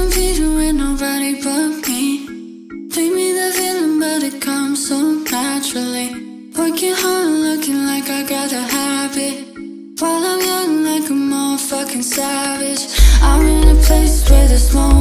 competing with nobody but me. Take me the feeling, but it comes so naturally. Working hard, looking like I got a habit. While I'm young, like a motherfucking savage. I'm in a place where there's no.